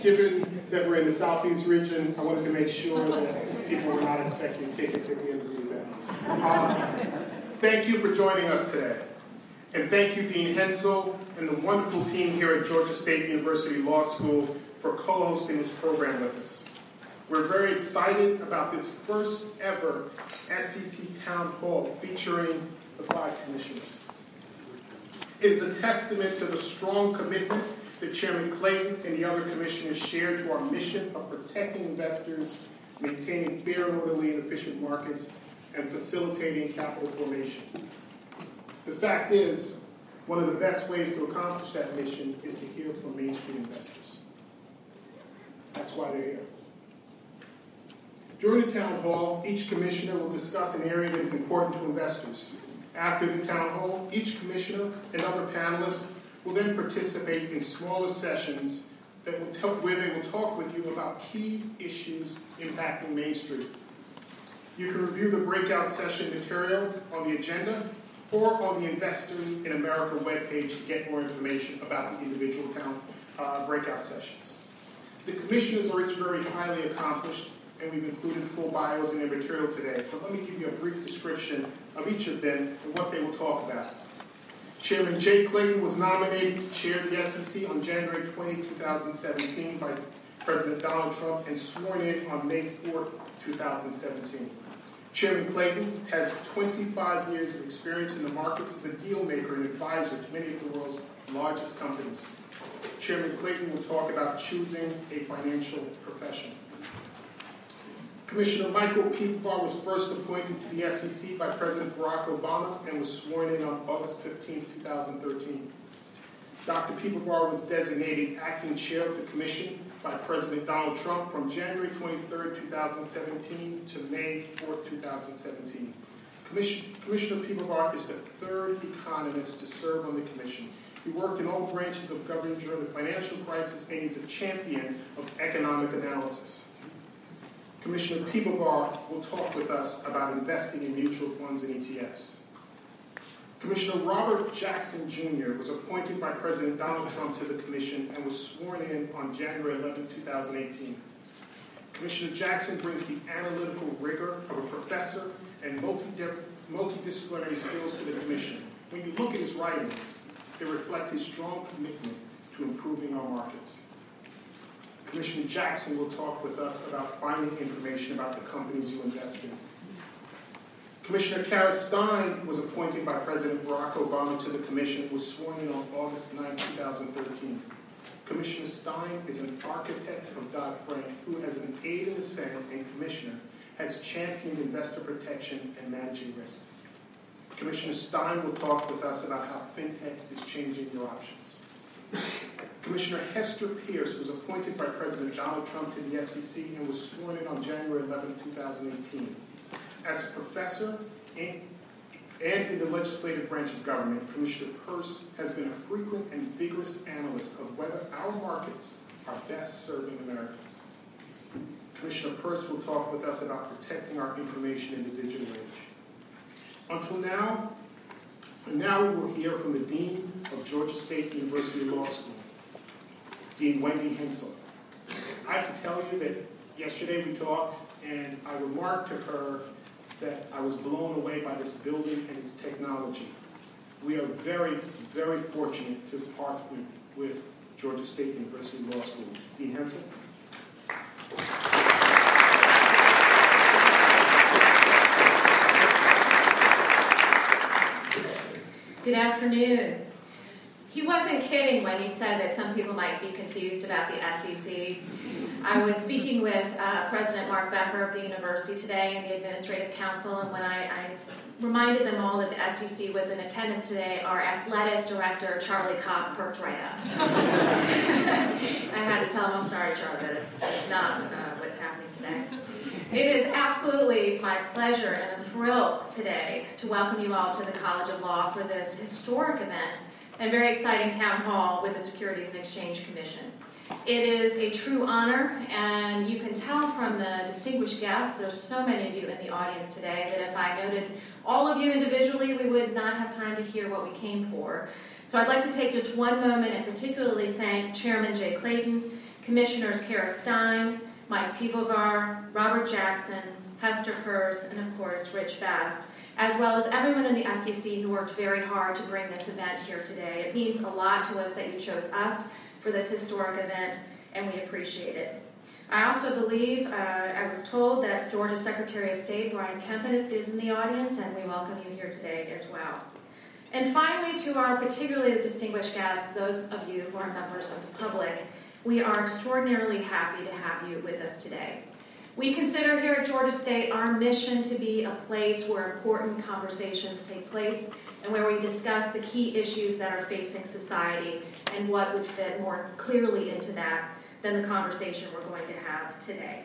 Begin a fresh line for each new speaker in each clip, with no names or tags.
given that we're in the southeast region, I wanted to make sure that people were not expecting tickets at the end of the event. Um, thank you for joining us today. And thank you, Dean Hensel, and the wonderful team here at Georgia State University Law School for co hosting this program with us. We're very excited about this first ever SEC Town Hall featuring the five commissioners. It is a testament to the strong commitment that Chairman Clayton and the other commissioners share to our mission of protecting investors, maintaining fair and orderly and efficient markets, and facilitating capital formation. The fact is, one of the best ways to accomplish that mission is to hear from Main Street investors. That's why they're here. During the town hall, each commissioner will discuss an area that is important to investors. After the town hall, each commissioner and other panelists will then participate in smaller sessions that will tell, where they will talk with you about key issues impacting Main Street. You can review the breakout session material on the agenda or on the Investing in America webpage to get more information about the individual town uh, breakout sessions. The commissioners are each very highly accomplished, and we've included full bios in their material today. So let me give you a brief description of each of them and what they will talk about. Chairman Jay Clayton was nominated to chair the SEC on January 20, 2017 by President Donald Trump and sworn in on May 4, 2017. Chairman Clayton has 25 years of experience in the markets as a deal maker and advisor to many of the world's largest companies. Chairman Clayton will talk about choosing a financial profession. Commissioner Michael Piwowar was first appointed to the SEC by President Barack Obama and was sworn in on August 15, 2013. Dr. Piwowar was designated acting chair of the commission by President Donald Trump from January 23, 2017 to May 4, 2017. Commission, Commissioner Piwowar is the third economist to serve on the commission. He worked in all branches of government during the financial crisis and he's a champion of economic analysis. Commissioner Piwowar will talk with us about investing in mutual funds and ETFs. Commissioner Robert Jackson Jr. was appointed by President Donald Trump to the Commission and was sworn in on January 11, 2018. Commissioner Jackson brings the analytical rigor of a professor and multidisciplinary skills to the Commission. When you look at his writings, they reflect his strong commitment to improving our markets. Commissioner Jackson will talk with us about finding information about the companies you invest in. Commissioner Kara Stein was appointed by President Barack Obama to the commission was sworn in on August 9, 2013. Commissioner Stein is an architect of Dodd-Frank who, as an aide in the Senate and commissioner, has championed investor protection and managing risk. Commissioner Stein will talk with us about how fintech is changing your options. Commissioner Hester Peirce was appointed by President Donald Trump to the SEC and was sworn in on January 11, 2018. As a professor and, in the legislative branch of government, Commissioner Peirce has been a frequent and vigorous analyst of whether our markets are best serving Americans. Commissioner Peirce will talk with us about protecting our information in the digital age. Until now, now we will hear from the Dean of Georgia State University Law School, Dean Wendy Hensel. I have to tell you that yesterday we talked, and I remarked to her that I was blown away by this building and its technology. We are very, very fortunate to partner with, with Georgia State University Law School. Dean Hensel.
Good afternoon. He wasn't kidding when he said that some people might be confused about the SEC. I was speaking with uh, President Mark Becker of the university today and the administrative council, and when I, I reminded them all that the SEC was in attendance today, our athletic director, Charlie Cobb, perked right up. I had to tell him, I'm sorry, Charlie, that is, not uh, what's happening today. It is absolutely my pleasure and a thrill today to welcome you all to the College of Law for this historic event and very exciting town hall with the Securities and Exchange Commission. It is a true honor, and you can tell from the distinguished guests, there's so many of you in the audience today, that if I noted all of you individually, we would not have time to hear what we came for. So I'd like to take just one moment and particularly thank Chairman Jay Clayton, Commissioners Kara Stein, Mike Piwowar, Robert Jackson, Hester Kurz, and of course Rich Best, as well as everyone in the SEC who worked very hard to bring this event here today. It means a lot to us that you chose us for this historic event, and we appreciate it. I also believe, uh, I was told that Georgia Secretary of State Brian Kempen is, is in the audience, and we welcome you here today as well. And finally, to our particularly distinguished guests, those of you who are members of the public, we are extraordinarily happy to have you with us today. We consider here at Georgia State our mission to be a place where important conversations take place and where we discuss the key issues that are facing society and what would fit more clearly into that than the conversation we're going to have today.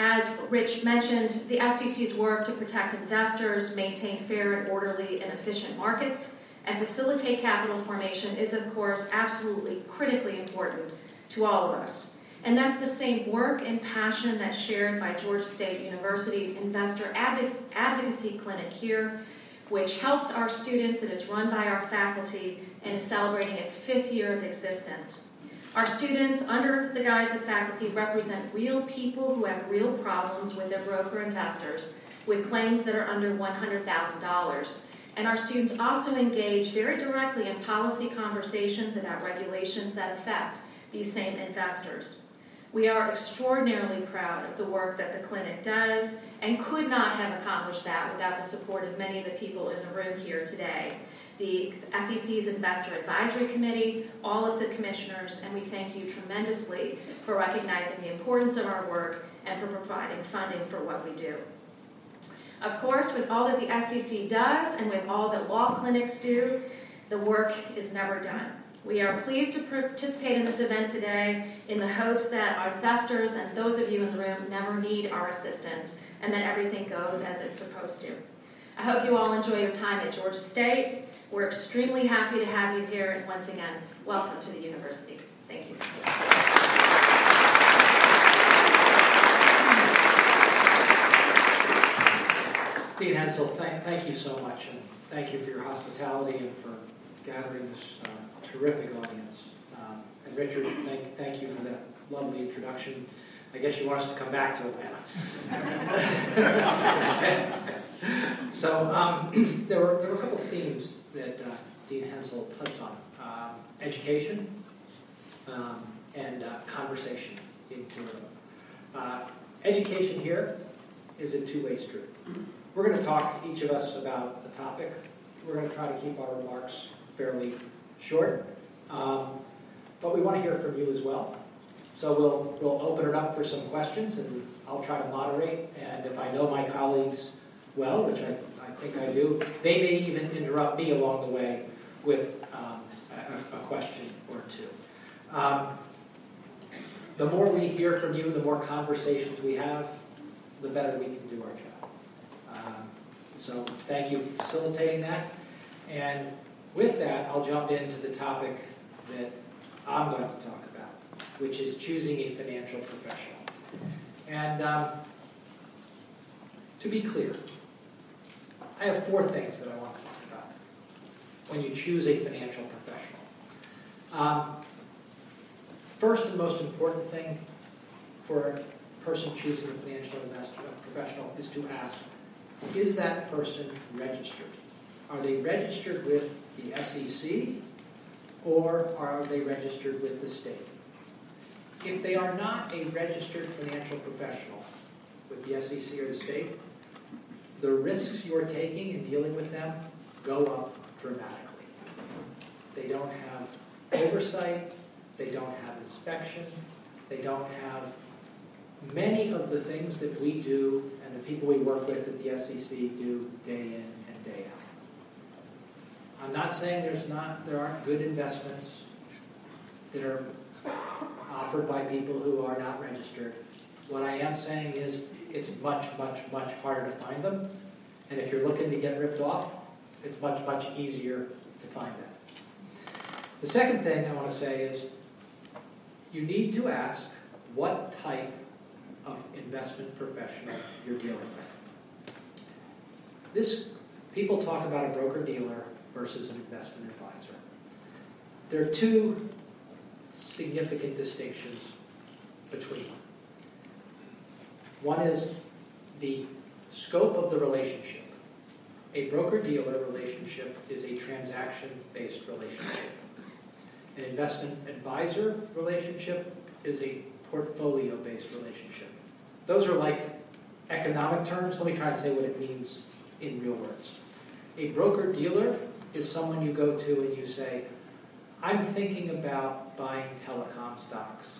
As Rich mentioned, the SEC's work to protect investors, maintain fair and orderly and efficient markets, and facilitate capital formation is, of course, absolutely critically important to all of us. And that's the same work and passion that's shared by Georgia State University's Investor Advocacy Clinic here, which helps our students and is run by our faculty and is celebrating its fifth year of existence. Our students, under the guise of faculty, represent real people who have real problems with their broker investors with claims that are under $100,000. And our students also engage very directly in policy conversations about regulations that affect these same investors. We are extraordinarily proud of the work that the clinic does and could not have accomplished that without the support of many of the people in the room here today the SEC's Investor Advisory Committee, all of the commissioners, and we thank you tremendously for recognizing the importance of our work and for providing funding for what we do. Of course, with all that the SEC does and with all that law clinics do, the work is never done. We are pleased to participate in this event today in the hopes that our investors and those of you in the room never need our assistance and that everything goes as it's supposed to. I hope you all enjoy your time at Georgia State. We're extremely happy to have you here, and once again, welcome to the university. Thank you.
Dean Hensel, thank, thank you so much, and thank you for your hospitality and for gathering this uh, terrific audience. Um, and Richard, thank, thank you for that lovely introduction. I guess you want us to come back to Atlanta. so um, there, were, there were a couple of themes that uh, Dean Hensel touched on. Um, education um, and uh, conversation into uh, education here is a two-way street. We're going to talk, each of us, about a topic. We're going to try to keep our remarks fairly short. Um, but we want to hear from you as well. So we'll, we'll open it up for some questions, and I'll try to moderate. And if I know my colleagues well, which I, I think I do, they may even interrupt me along the way with um, a, a, question or two. Um, the more we hear from you, the more conversations we have, the better we can do our job. Um, so thank you for facilitating that. And with that, I'll jump into the topic that I'm going to talk about, which is choosing a financial professional. And um, to be clear, I have four things that I want to talk about when you choose a financial professional. Um, first and most important thing for a person choosing a financial investor, a professional is to ask, is that person registered? Are they registered with the SEC or are they registered with the state? if they are not a registered financial professional with the SEC or the state, the risks you're taking in dealing with them go up dramatically. They don't have oversight, they don't have inspection, they don't have many of the things that we do and the people we work with at the SEC do day in and day out. I'm not saying there's not there aren't good investments that are offered by people who are not registered. What I am saying is it's much, much, much harder to find them. And if you're looking to get ripped off, it's much, much easier to find them. The second thing I want to say is you need to ask what type of investment professional you're dealing with. This people talk about a broker dealer versus an investment advisor. There are two significant distinctions between them. One is the scope of the relationship. A broker dealer relationship is a transaction based relationship. An investment advisor relationship is a portfolio based relationship. Those are like economic terms. Let me try to say what it means in real words. A broker dealer is someone you go to and you say, I'm thinking about buying telecom stocks.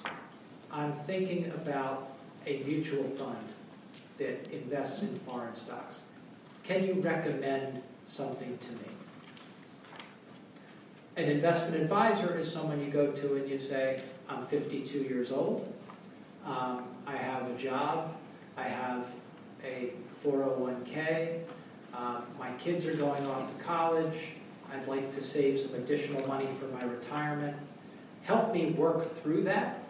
I'm thinking about a mutual fund that invests in foreign stocks. Can you recommend something to me? An investment advisor is someone you go to and you say, I'm 52 years old, um, I have a job, I have a 401k, uh, my kids are going off to college, I'd like to save some additional money for my retirement. Help me work through that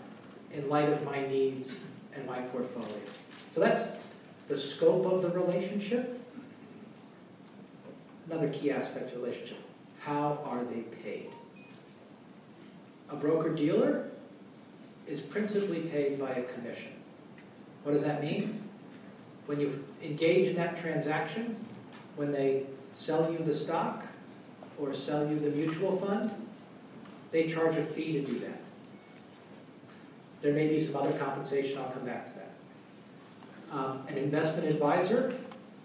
in light of my needs and my portfolio. So that's the scope of the relationship. Another key aspect of the relationship how are they paid? A broker dealer is principally paid by a commission. What does that mean? When you engage in that transaction, when they sell you the stock or sell you the mutual fund, they charge a fee to do that. There may be some other compensation, I'll come back to that. Um, an investment advisor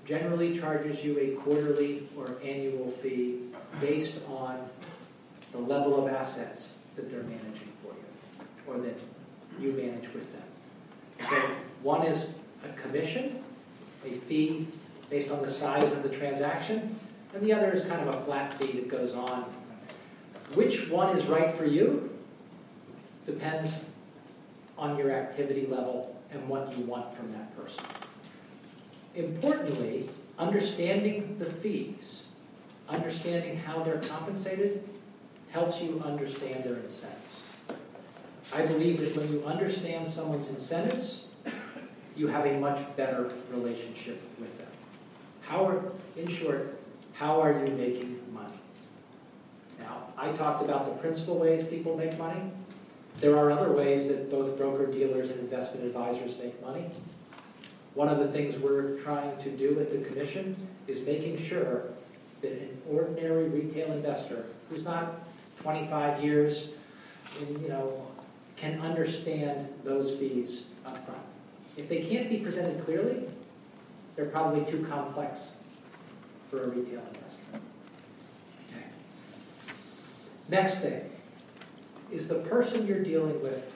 generally charges you a quarterly or annual fee based on the level of assets that they're managing for you or that you manage with them. So one is a commission, a fee based on the size of the transaction, and the other is kind of a flat fee that goes on. Which one is right for you depends on your activity level and what you want from that person. Importantly, understanding the fees, understanding how they're compensated, helps you understand their incentives. I believe that when you understand someone's incentives, you have a much better relationship with them. How are, in short, how are you making money? Now, I talked about the principal ways people make money. There are other ways that both broker dealers and investment advisors make money. One of the things we're trying to do at the commission is making sure that an ordinary retail investor who's not 25 years in, you know, can understand those fees up front. If they can't be presented clearly, they're probably too complex for a retail investor. Okay. Next thing is the person you're dealing with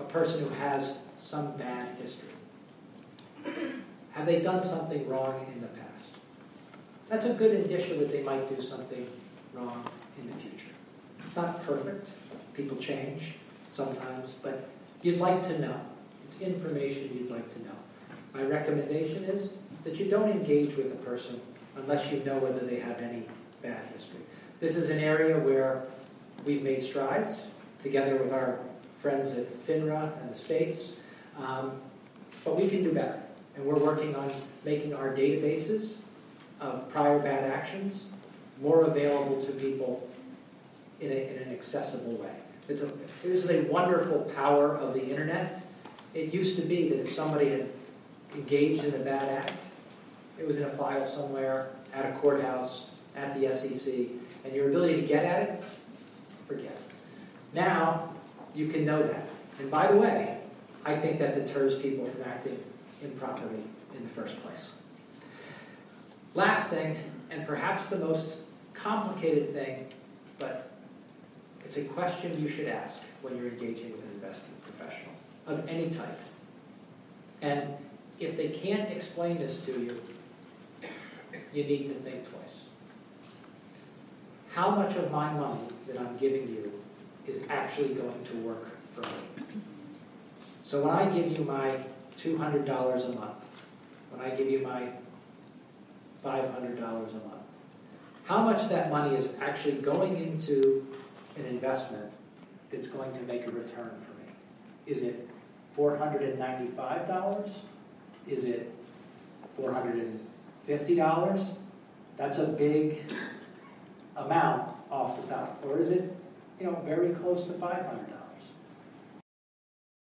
a person who has some bad history? Have they done something wrong in the past? That's a good indication that they might do something wrong in the future. It's not perfect. People change sometimes, but you'd like to know. It's information you'd like to know. My recommendation is that you don't engage with a person unless you know whether they have any bad history. This is an area where we've made strides together with our friends at FINRA and the states, um, but we can do better. And we're working on making our databases of prior bad actions more available to people in, a, in an accessible way. It's a, this is a wonderful power of the internet. It used to be that if somebody had engaged in a bad act, it was in a file somewhere at a courthouse, at the SEC, and your ability to get at it, forget it. Now, you can know that. And by the way, I think that deters people from acting improperly in the first place. Last thing, and perhaps the most complicated thing, but it's a question you should ask when you're engaging with an investment professional of any type. And if they can't explain this to you, you need to think twice. How much of my money that I'm giving you is actually going to work for me? So when I give you my $200 a month, when I give you my $500 a month, how much of that money is actually going into an investment that's going to make a return for me? Is it $495? Is it $450? That's a big amount off the top. Or is it, you know, very close to $500?